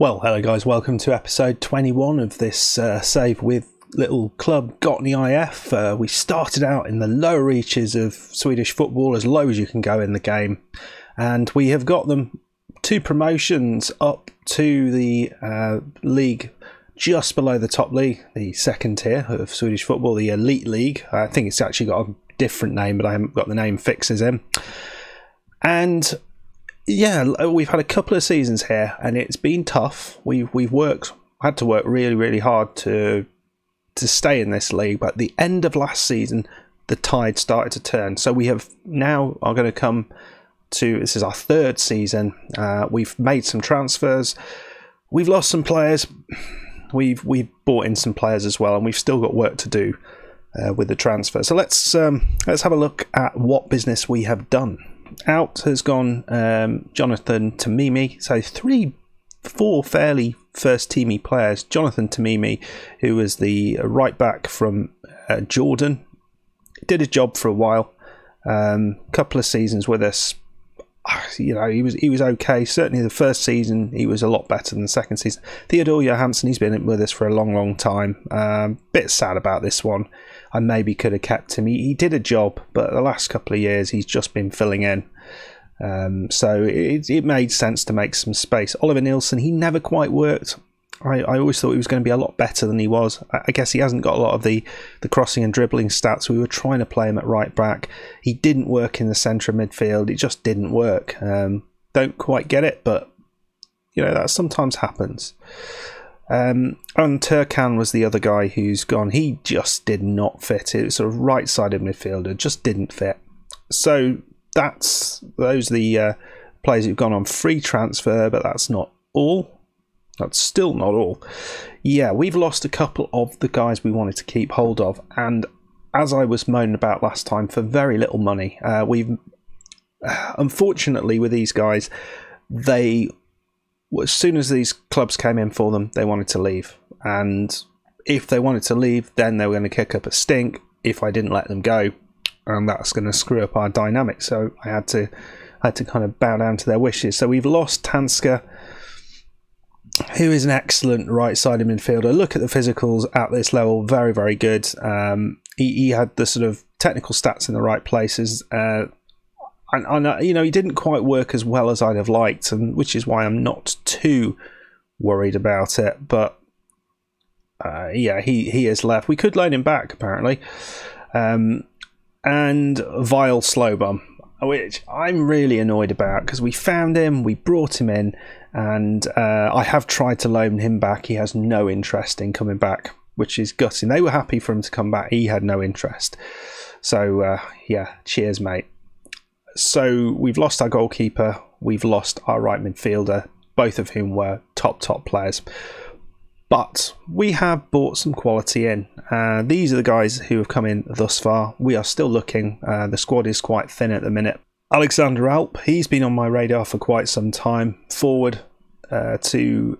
Well, hello guys, welcome to episode 21 of this uh, save with little club Gottne IF. Uh, we started out in the lower reaches of Swedish football, as low as you can go in the game, and we have got them two promotions up to the uh, league just below the top league, the second tier of Swedish football, the Elite League. I think it's actually got a different name, but I haven't got the name fixes in. And yeah, we've had a couple of seasons here, and it's been tough. We've we've worked, had to work really, really hard to to stay in this league. But the end of last season, the tide started to turn. So we have now are going to come to this is our third season. Uh, we've made some transfers. We've lost some players. We've we've bought in some players as well, and we've still got work to do uh, with the transfer. So let's um, let's have a look at what business we have done out has gone um, Jonathan Tamimi. So three, four fairly first teamy players. Jonathan Tamimi, who was the right back from uh, Jordan, did a job for a while. Um, couple of seasons with us. You know, he was he was okay. Certainly, the first season he was a lot better than the second season. Theodore Johansson, he's been with us for a long, long time. Um, bit sad about this one. I maybe could have kept him. He, he did a job, but the last couple of years he's just been filling in. Um, so it, it made sense to make some space. Oliver Nielsen, he never quite worked. I, I always thought he was going to be a lot better than he was. I, I guess he hasn't got a lot of the, the crossing and dribbling stats. We were trying to play him at right back. He didn't work in the centre of midfield. It just didn't work. Um, don't quite get it, but you know that sometimes happens. Um, and Turkan was the other guy who's gone. He just did not fit. It was sort of right sided midfielder, just didn't fit. So that's those are the uh, players who've gone on free transfer, but that's not all. That's still not all. Yeah, we've lost a couple of the guys we wanted to keep hold of, and as I was moaning about last time, for very little money, uh, we've unfortunately with these guys, they as soon as these clubs came in for them, they wanted to leave. And if they wanted to leave, then they were going to kick up a stink if I didn't let them go. And that's going to screw up our dynamic. So I had to I had to kind of bow down to their wishes. So we've lost Tanska, who is an excellent right sided midfielder. Look at the physicals at this level, very, very good. Um, he, he, had the sort of technical stats in the right places. Uh, and, and uh, you know he didn't quite work as well as I'd have liked, and which is why I'm not too worried about it. But uh, yeah, he he has left. We could loan him back apparently, um, and Vile Slowbum, which I'm really annoyed about because we found him, we brought him in, and uh, I have tried to loan him back. He has no interest in coming back, which is gutting. They were happy for him to come back. He had no interest. So uh, yeah, cheers, mate. So we've lost our goalkeeper, we've lost our right midfielder, both of whom were top, top players. But we have bought some quality in. Uh, these are the guys who have come in thus far. We are still looking. Uh, the squad is quite thin at the minute. Alexander Alp, he's been on my radar for quite some time. Forward uh, to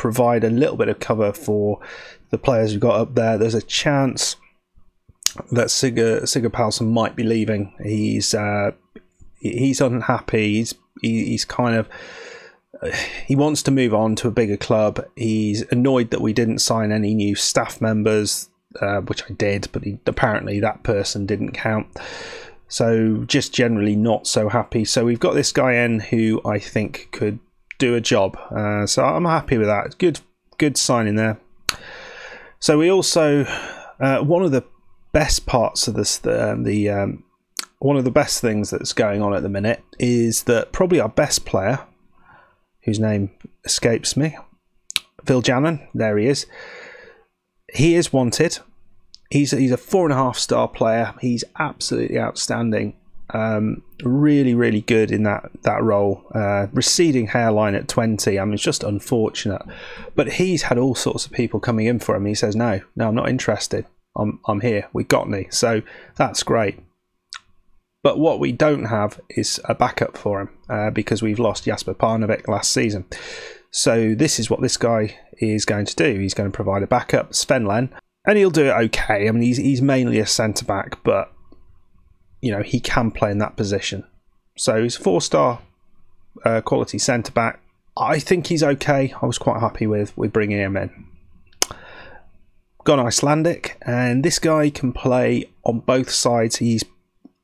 provide a little bit of cover for the players we've got up there. There's a chance that Sigurd Sigurd might be leaving. He's uh, he's unhappy. He's he's kind of he wants to move on to a bigger club. He's annoyed that we didn't sign any new staff members, uh, which I did, but he, apparently that person didn't count. So just generally not so happy. So we've got this guy in who I think could do a job. Uh, so I'm happy with that. Good, good signing there. So we also uh, one of the best parts of this the, um, the um, one of the best things that's going on at the minute is that probably our best player, whose name escapes me, Viljanen, there he is. He is wanted. He's he's a four and a half star player. He's absolutely outstanding. Um, really, really good in that that role. Uh, receding hairline at twenty. I mean, it's just unfortunate. But he's had all sorts of people coming in for him. He says, "No, no, I'm not interested. I'm I'm here. We got me." So that's great. But what we don't have is a backup for him uh, because we've lost Jasper Parnevik last season. So this is what this guy is going to do. He's going to provide a backup, Sven and he'll do it okay. I mean, he's he's mainly a centre back, but you know he can play in that position. So he's a four star uh, quality centre back. I think he's okay. I was quite happy with with bringing him in. Gone Icelandic, and this guy can play on both sides. He's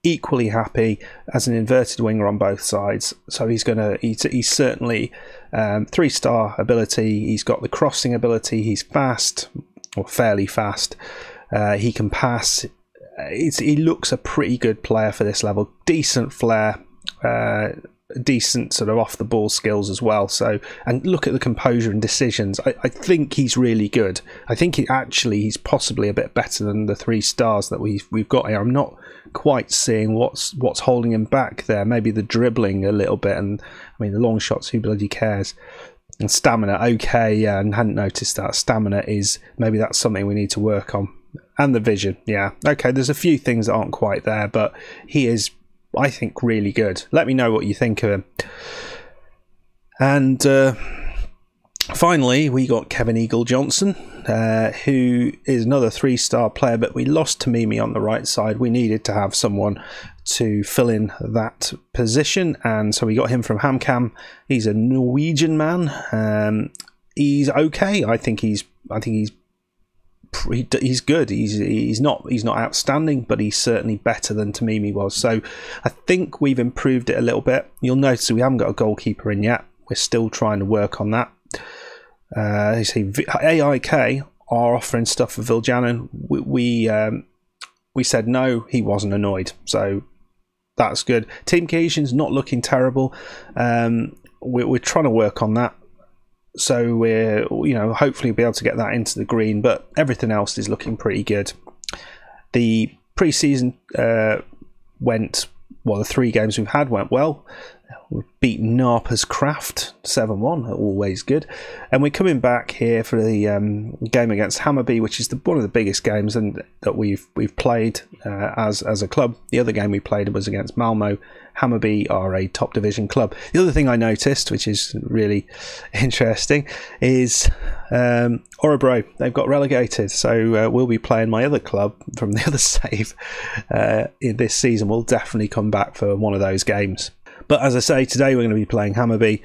equally happy as an inverted winger on both sides. So he's gonna he's, he's certainly um, three star ability. He's got the crossing ability. He's fast or fairly fast. Uh, he can pass. It's, he looks a pretty good player for this level. Decent flair. Uh, decent sort of off the ball skills as well. So, and look at the composure and decisions. I, I think he's really good. I think he, actually he's possibly a bit better than the three stars that we've we've got here. I'm not quite seeing what's what's holding him back there. Maybe the dribbling a little bit, and I mean the long shots. Who bloody cares? And stamina, okay, yeah, and hadn't noticed that stamina is maybe that's something we need to work on. And the vision, yeah, okay. There's a few things that aren't quite there, but he is I think, really good. Let me know what you think of him. And uh, finally, we got Kevin Eagle Johnson, uh, who is another three star player, but we lost Tamimi on the right side. We needed to have someone to fill in that position, and so we got him from HamKam. He's a Norwegian man. Um, he's okay. I think he's. I think he's he, he's good. He's he's not he's not outstanding, but he's certainly better than Tamimi was. So I think we've improved it a little bit. You'll notice we haven't got a goalkeeper in yet. We're still trying to work on that. Uh, you see, AIK are offering stuff for Viljanen. We we, um, we said no. He wasn't annoyed, so that's good. Team cohesion's not looking terrible. Um, we're, we're trying to work on that so we're you know hopefully be able to get that into the green but everything else is looking pretty good. The preseason uh, went well the three games we've had went well We've beaten Närpes Kraft 7 1, always good. And we're coming back here for the um, game against Hammarby, which is the, one of the biggest games and, that we've we've played uh, as, as a club. The other game we played was against Malmo. Hammarby are a top division club. The other thing I noticed, which is really interesting, is um, Örebro. They've got relegated, so uh, we'll be playing my other club from the other save uh, in this season. We'll definitely come back for one of those games. But as I say, today we're going to be playing Hammarby.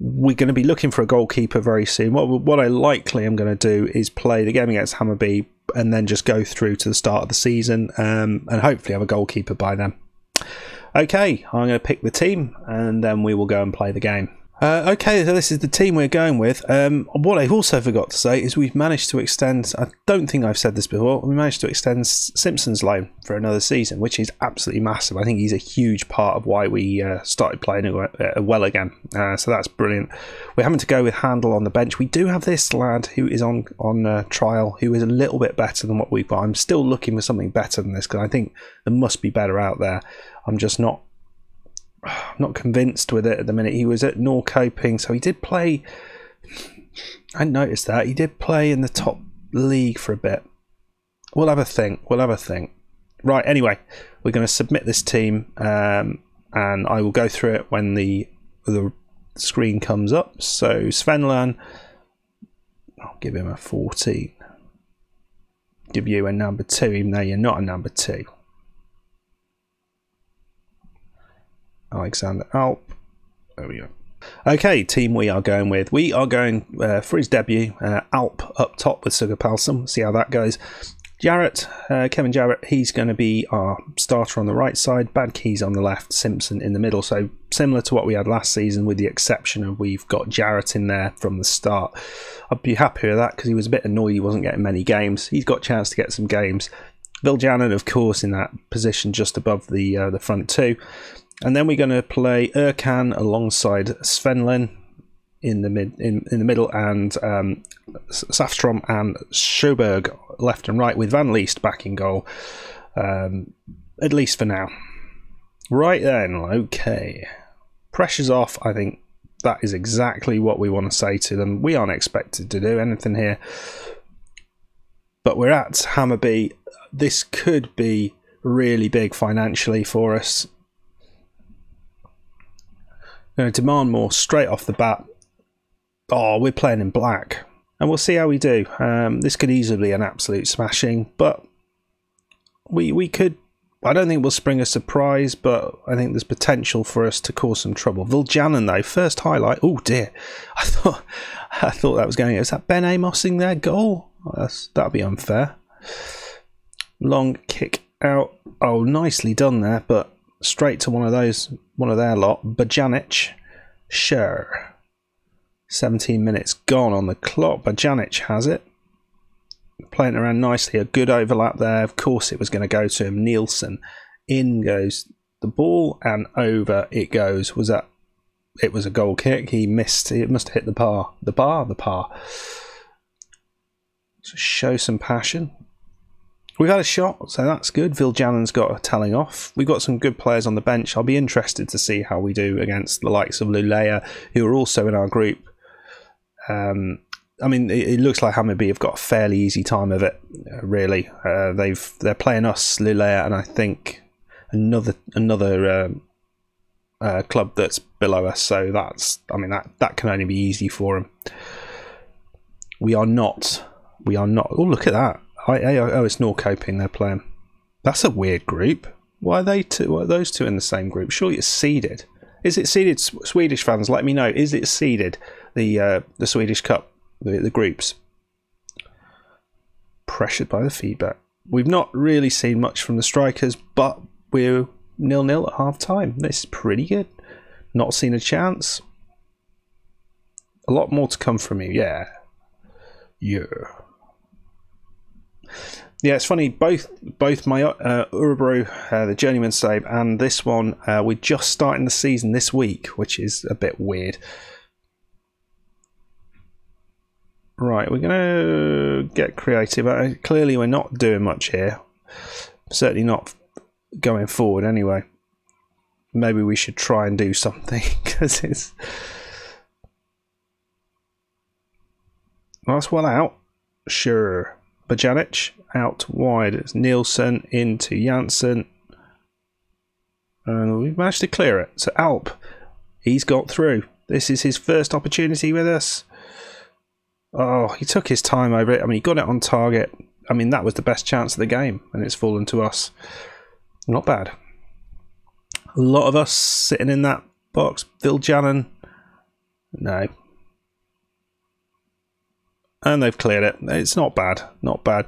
We're going to be looking for a goalkeeper very soon. What, what I likely am going to do is play the game against Hammarby and then just go through to the start of the season um, and hopefully have a goalkeeper by then. Okay, I'm going to pick the team and then we will go and play the game. Uh, okay, so this is the team we're going with. Um, what I've also forgot to say is we've managed to extend. I don't think I've said this before. We managed to extend Simpson's loan for another season, which is absolutely massive. I think he's a huge part of why we uh, started playing uh, well again. Uh, so that's brilliant. We're having to go with Handel on the bench. We do have this lad who is on on uh, trial, who is a little bit better than what we've got. I'm still looking for something better than this because I think there must be better out there. I'm just not not convinced with it at the minute. He was at Norrköping, so he did play. I noticed that he did play in the top league for a bit. We'll have a think. We'll have a think. Right. Anyway, we're going to submit this team, um, and I will go through it when the the screen comes up. So Svenland, I'll give him a fourteen. Give you a number two, even though you're not a number two. Alexander Alp. There we go. Okay, team we are going with. We are going uh, for his debut. Uh, Alp up top with Sigurpalsson. See how that goes. Jarrett, uh, Kevin Jarrett, he's going to be our starter on the right side. Bad Keys on the left. Simpson in the middle. So similar to what we had last season, with the exception of we've got Jarrett in there from the start. I'd be happy with that because he was a bit annoyed he wasn't getting many games. He's got a chance to get some games. Viljanen, of course, in that position just above the uh, the front two. And then we're going to play Erkan alongside Svenlen in the mid in, in the middle and um, Safstrom and Sjöberg left and right with Van Leest back in goal. Um, at least for now. Right then, okay. Pressure's off. I think that is exactly what we want to say to them. We aren't expected to do anything here. But we're at Hammarby. This could be really big financially for us going to demand more straight off the bat. Oh, we're playing in black. And we'll see how we do. Um, this could easily be an absolute smashing, but we we could I don't think we'll spring a surprise, but I think there's potential for us to cause some trouble. Viljanen, though, first highlight. Oh dear, I thought I thought that was going. Is that Ben Amosing their goal? That's, that'd be unfair. Long kick out. Oh, nicely done there, but straight to one of those, one of their lot. Bajanic, sure. 17 minutes gone on the clock. Bajanic has it. Playing around nicely. A good overlap there. Of course, it was going to go to him. Nielsen. In goes the ball and over it goes. Was that? It was a goal kick. He missed. It must have hit the bar. The bar. The par. So show some passion. We've had a shot, so that's good. Viljanen's got a telling off. We've got some good players on the bench. I'll be interested to see how we do against the likes of Lulea, who are also in our group. Um, I mean, it, it, looks like Hammarby have got a fairly easy time of it. Uh, really, uh, they've they're playing us, Lulea, and I think another another um, uh, club that's below us. So that's, I mean, that that can only be easy for them. We are not. We are not. Oh, look at that! I, oh, it's Norrköping they're playing. That's a weird group. Why are they two? Why those two in the same group? Surely it's seeded. Is it seeded? Swedish fans, let me know. Is it seeded? The uh, the Swedish Cup, the, the groups. Pressured by the feedback. We've not really seen much from the strikers, but we're nil nil at half time. This is pretty good. Not seen a chance. A lot more to come from you. Yeah. Yeah. Yeah, it's funny. Both both my uh, uh, the journeyman save, and this one, uh, we're just starting the season this week, which is a bit weird. Right, we're to get creative. Uh, clearly, we're not doing much here. Certainly not going forward, anyway. Maybe we should try and do something because it's. That's well out. Sure. Bajanic out wide. It's Nielsen into Janssen. And we've managed to clear it. So Alp, he's got through. This is his first opportunity with us. Oh, he took his time over it. I mean, he got it on target. I mean, that was the best chance of the game, and it's fallen to us. Not bad. A lot of us sitting in that box. Viljanen, no, and they've cleared it. It's not bad, not bad.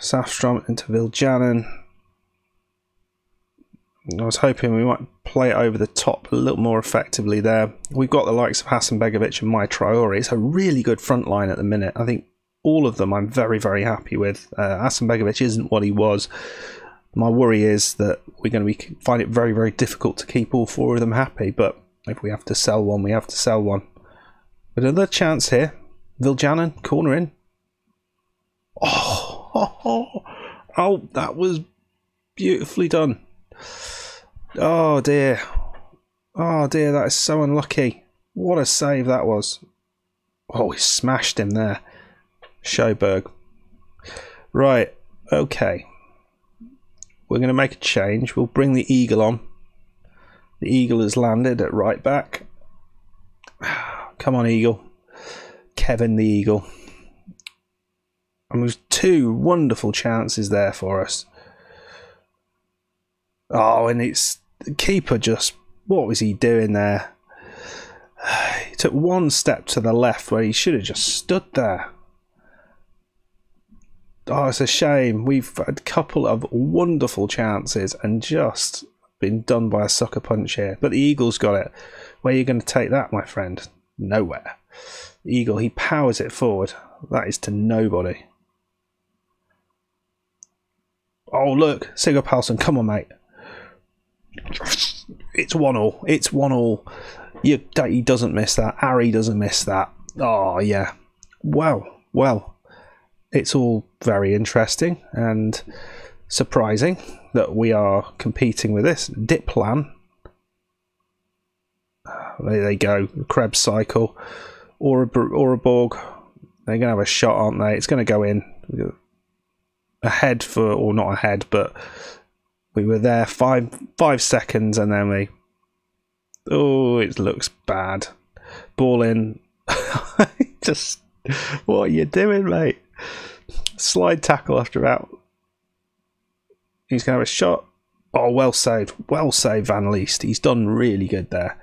Safstrom into Viljanen. I was hoping we might play it over the top a little more effectively there. We've got the likes of Hasanbegovic and Mai Traore. It's a really good front line at the minute. I think all of them I'm very, very happy with. Uh, Hasanbegovic isn't what he was my worry is that we're going to be find it very very difficult to keep all four of them happy. But if we have to sell one, we have to sell one. But another chance here. Viljanen corner in. Oh, oh, oh, oh, that was beautifully done. Oh dear. Oh dear, that is so unlucky. What a save that was. Oh, he smashed him there. Sjöberg. Right, okay we're going to make a change. We'll bring the Eagle on. The Eagle has landed at right back. Come on, Eagle. Kevin the Eagle. And there's two wonderful chances there for us. Oh, and it's the keeper just what was he doing there? He took one step to the left where he should have just stood there oh, it's a shame. We've had a couple of wonderful chances and just been done by a sucker punch here. But the Eagle's got it. Where are you going to take that, my friend? Nowhere. The Eagle, he powers it forward. That is to nobody. Oh, look. Sigurd Palsson, come on, mate. It's one all. It's one all. You, he doesn't miss that. Harry doesn't miss that. Oh, yeah. Well, well it's all very interesting and surprising that we are competing with this. Diplan. There they go. Krebs cycle. Oreborg. They're going to have a shot, aren't they? It's going to go in. Ahead for, or not ahead, but we were there five five seconds and then we. Oh, it looks bad. Ball in. Just what are you doing, mate? Slide tackle after out. He's going to have a shot. Oh, well saved. Well saved, Van Leest. He's done really good there.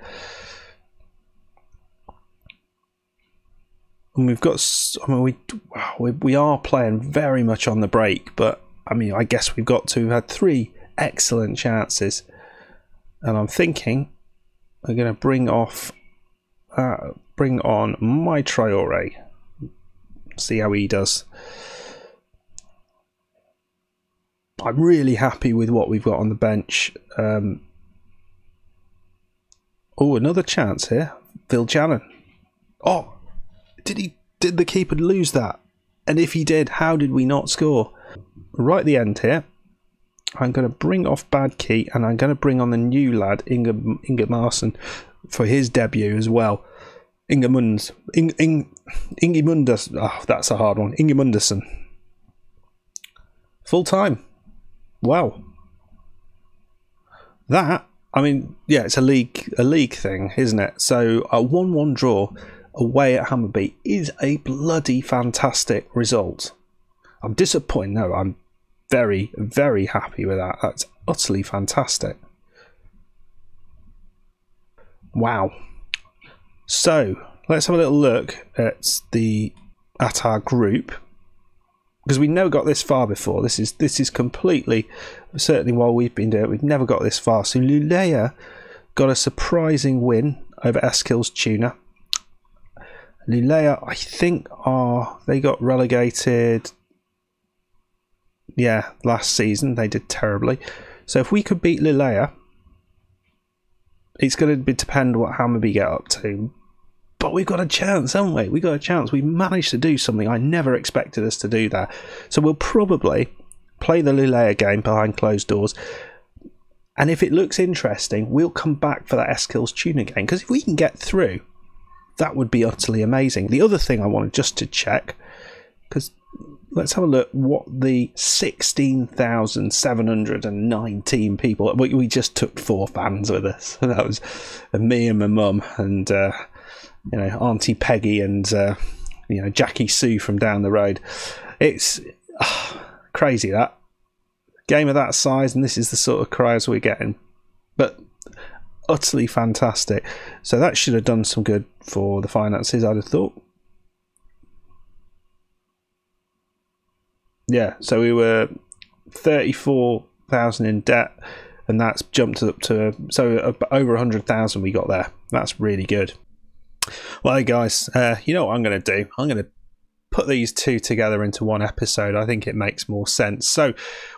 And we've got, I mean, we, we, we are playing very much on the break, but I mean, I guess we've got to. We've had three excellent chances. And I'm thinking we're going to bring off, uh, bring on my Traore. See how he does. I'm really happy with what we've got on the bench. Um, oh, another chance here. Viljanen. Oh, did he? Did the keeper lose that? And if he did, how did we not score? Right at the end here, I'm going to bring off Bad Key and I'm going to bring on the new lad, Inga, Inga Marson, for his debut as well. Ingemunds. Ing, Ing, Ingemundus. Oh, ah, that's a hard one. Ingemunderson. Full time. Wow. That, I mean, yeah, it's a league a league thing, isn't it? So a one-one draw away at Hammarby is a bloody fantastic result. I'm disappointed. No, I'm very, very happy with that. That's utterly fantastic. Wow. So let's have a little look at the at our group because we never got this far before. This is this is completely certainly while we've been doing it, we've never got this far. So Luleå got a surprising win over Eskilstuna. Luleå, I think, are they got relegated yeah, last season they did terribly. So if we could beat Luleå, it's going to depend what Hammarby get up to. But we've got a chance, haven't we? We've got a chance. We managed to do something. I never expected us to do that. So we'll probably play the Luleå game behind closed doors. And if it looks interesting, we'll come back for that Eskilstuna game. Because if we can get through, that would be utterly amazing. The other thing I wanted just to check, because let's have a look what the 16,719 people we, we just took four fans with us that was me and my mum and uh, you know auntie peggy and uh, you know jackie sue from down the road. It's uh, crazy that. Game of that size and this is the sort of crowds we're getting. But utterly fantastic. So that should have done some good for the finances i'd have thought. Yeah, so we were thirty-four thousand in debt, and that's jumped up to so over a hundred thousand we got there. That's really good. Well, guys, uh, you know what I'm going to do? I'm going to put these two together into one episode. I think it makes more sense. So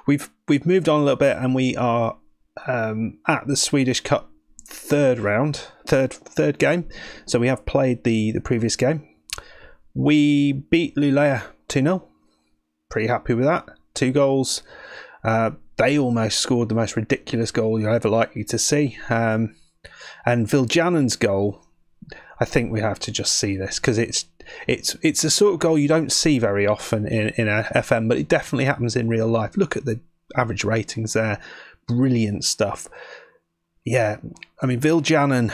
we've we've moved on a little bit, and we are um, at the Swedish Cup third round, third third game. So we have played the the previous game. We beat Luleå two 0 pretty happy with that. Two goals. Uh, they almost scored the most ridiculous goal you're ever likely to see. Um, and Viljanen's goal, I think we have to just see this because it's it's it's a sort of goal you don't see very often in in a FM, but it definitely happens in real life. Look at the average ratings there, brilliant stuff. Yeah, I mean Viljanen,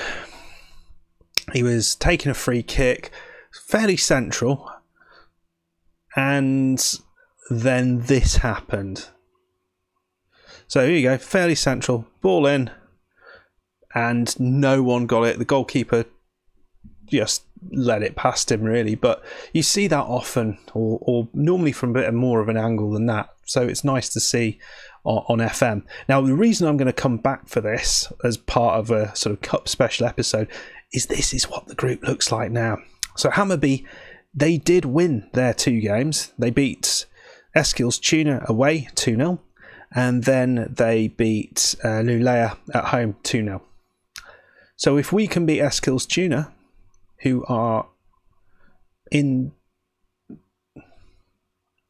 he was taking a free kick, fairly central, and then this happened. So here you go, fairly central, ball in, and no one got it. The goalkeeper just let it past him, really. But you see that often, or, or normally from a bit more of an angle than that. So it's nice to see on, FM. Now, the reason I'm going to come back for this as part of a sort of cup special episode is this is what the group looks like now. So Hammarby, they did win their two games. They beat Eskilstuna away 2 0, and then they beat uh, Luleå at home 2 0. So if we can beat Eskilstuna, who are in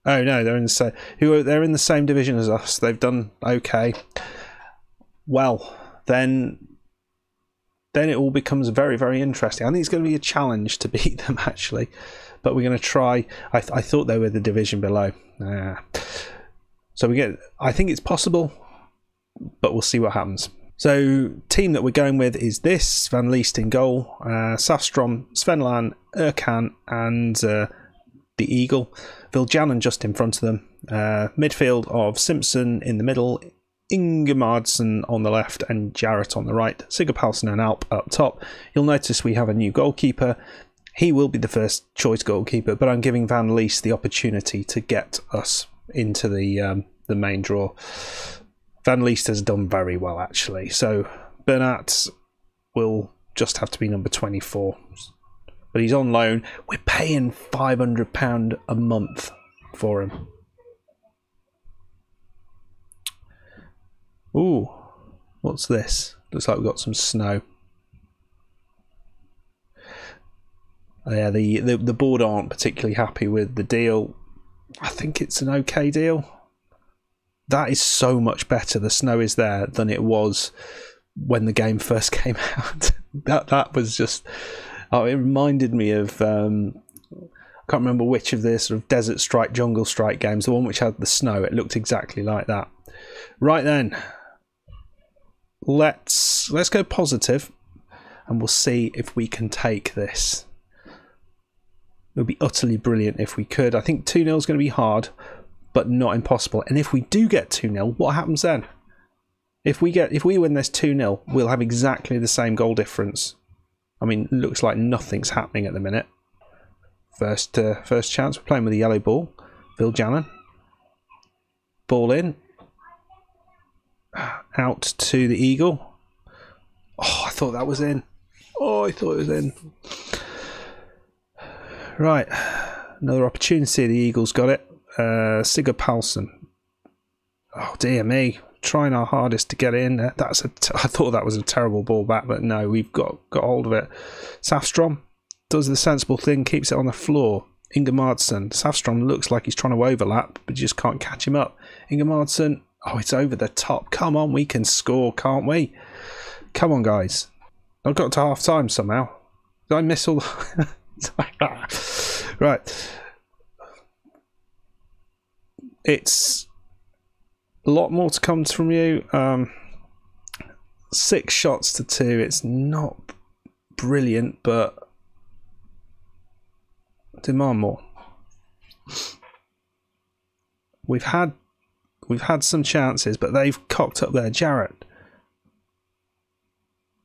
Oh no, they're in the same. Who are they're in the same division as us. They've done okay. Well, then, then it all becomes very, very interesting. I think it's going to be a challenge to beat them actually, but we're going to try. I, th- I thought they were the division below. Uh, so we get. I think it's possible, but we'll see what happens. So team that we're going with is this Van Leest in goal, uh, Safstrom, Svenlan, Erkan, and uh, the Eagle. Viljanen just in front of them. Uh, midfield of Simpson in the middle, Ingemarsson on the left, and Jarrett on the right. Sigurpalsson and Alp up top. You'll notice we have a new goalkeeper. He will be the first choice goalkeeper, but I'm giving Van Leest the opportunity to get us into the um, the main draw. Van Leest has done very well actually, so Bernat will just have to be number 24 but he's on loan. We're paying £500 a month for him. Ooh, what's this? Looks like we've got some snow. Yeah, the, the, the board aren't particularly happy with the deal. I think it's an okay deal. That is so much better. The snow is there than it was when the game first came out. that that was just Oh, it reminded me of um, I can't remember which of the sort of Desert Strike, Jungle Strike games. The one which had the snow. It looked exactly like that. Right then, let's let's go positive, and we'll see if we can take this. It would be utterly brilliant if we could. I think 2 0 is going to be hard, but not impossible. And if we do get 2 0, what happens then? If we get if we win this 2 0, we'll have exactly the same goal difference I mean, looks like nothing's happening at the minute. First, uh, first chance. We're playing with a yellow ball. Phil Viljanen. Ball in. Out to the eagle. Oh, I thought that was in. Oh, I thought it was in. Right. Another opportunity. The Eagles got it. Uh, Sigurpalsson. Oh, dear me trying our hardest to get in. That's a. T- I thought that was a terrible ball back, but no, we've got got hold of it. Safstrom does the sensible thing, keeps it on the floor. Ingemarsson. Safstrom looks like he's trying to overlap, but you just can't catch him up. Ingemarsson. Oh, it's over the top. Come on, we can score, can't we? Come on, guys. I've got to half time somehow. Did I miss all? right. It's a lot more to come from you. Um, six shots to two. It's not brilliant, but demand more. We've had we've had some chances, but they've cocked up there. Jarrett.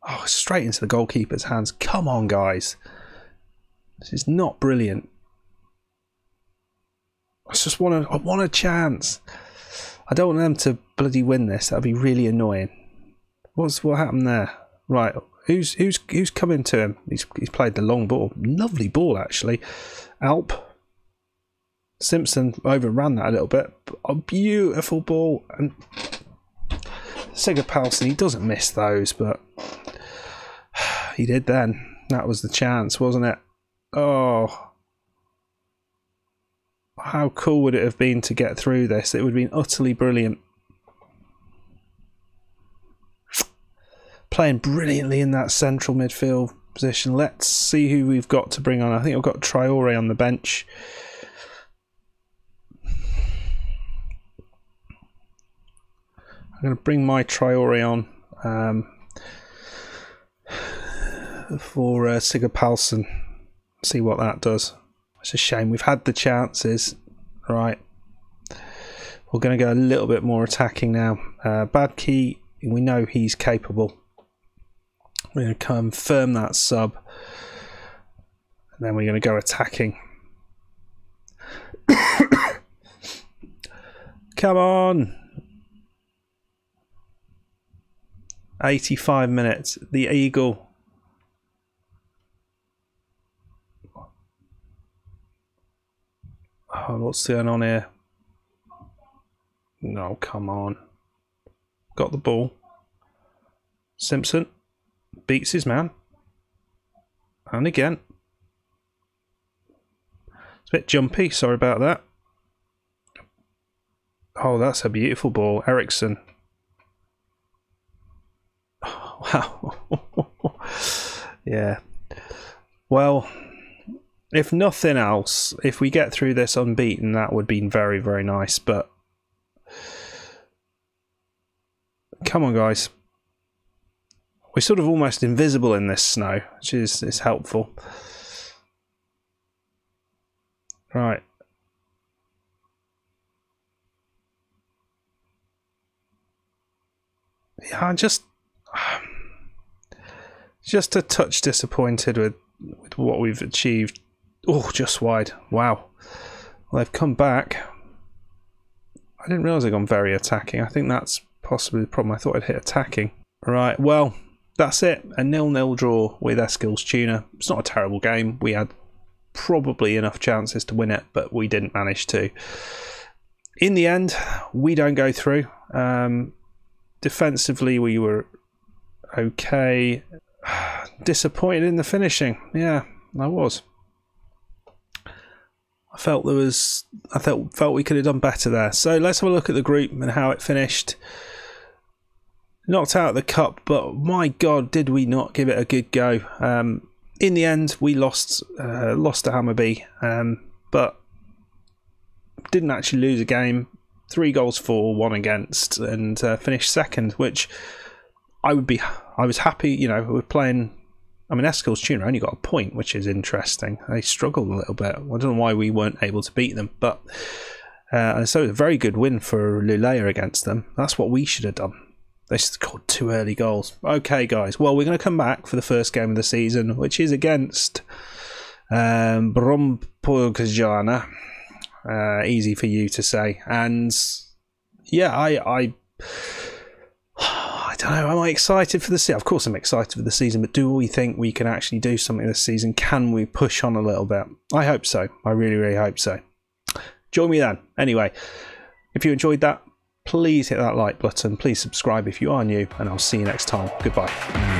Oh, straight into the goalkeeper's hands. Come on, guys. This is not brilliant. Just want a, I want a chance. I don't want them to bloody win this. That'd be really annoying. What's what happened there? Right, who's who's who's coming to him? He's he's played the long ball. Lovely ball actually. Alp Simpson overran that a little bit. A beautiful ball and Sigurpalsson, he doesn't miss those, but he did then. That was the chance, wasn't it? Oh, how cool would it have been to get through this? It would have been utterly brilliant. Playing brilliantly in that central midfield position. Let's see who we've got to bring on. I think I've got Traore on the bench. I'm going to bring my Traore on um, for uh, Sigurpalsson. See what that does. It's a shame. We've had the chances. Right. We're going to go a little bit more attacking now. Uh, we know he's capable. We're going to confirm that sub. And then we're going to go attacking. Come on. 85 minutes. The Eagle Oh, what's going on here? No, come on. Got the ball. Simpson beats his man. And again. It's a bit jumpy, sorry about that. Oh, that's a beautiful ball. Ericsson. wow. yeah. Well, if nothing else, if we get through this unbeaten, that would be very, very nice. But come on, guys. We're sort of almost invisible in this snow, which is, is helpful. Right. Yeah, I'm just just a touch disappointed with, with what we've achieved. Oh, just wide. Wow. Well, they've come back. I didn't realise they'd gone very attacking. I think that's possibly the problem. I thought I'd hit attacking. Right, well, that's it. A nil-nil draw with Eskilstuna. It's not a terrible game. We had probably enough chances to win it, but we didn't manage to. In the end, we don't go through. Um, defensively, we were okay. Disappointed in the finishing. Yeah, I was. I felt there was. I felt felt we could have done better there. So let's have a look at the group and how it finished. Knocked out the cup, but my God, did we not give it a good go? Um, in the end, we lost uh, lost to Hammarby, um, but didn't actually lose a game. Three goals for, one against, and uh, finished second, which I would be. I was happy. You know, we're playing. I mean, Eskilstuna only got a point, which is interesting. They struggled a little bit. I don't know why we weren't able to beat them, but uh, so a very good win for Luleå against them. That's what we should have done. They scored two early goals. Okay, guys. Well, we're going to come back for the first game of the season, which is against um, Brommapojana. Uh, easy for you to say. And yeah, I, I don't know. Am I excited for the season? Of course, I'm excited for the season. But do we think we can actually do something this season? Can we push on a little bit? I hope so. I really, really hope so. Join me then. Anyway, if you enjoyed that, please hit that like button. Please subscribe if you are new, and I'll see you next time. Goodbye.